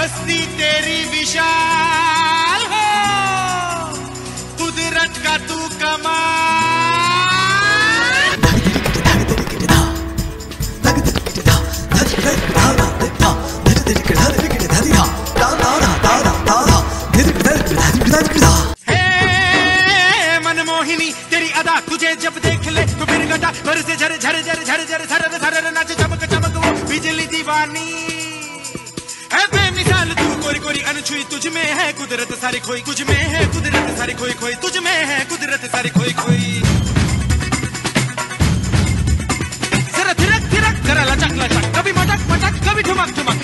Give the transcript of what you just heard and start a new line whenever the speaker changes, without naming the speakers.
हस्ती तेरी विशाल हो। कुदरत का तू कमाल। मोहिनी तेरी अदा तुझे जब देख ले तो फिर घटा भर से झर झर झर झर झर झर झर, नाच, चमक चमक, वो बिजली दीवानी। है, कुदरत सारी खोई। कुछ में है, कुदरत सारी खोई खोई। तुझ में है, कुदरत सारी खोई खोई। सर थिरक थिरक करा लचक लचक। कभी मटक मटक, कभी ठुमक ठुमक।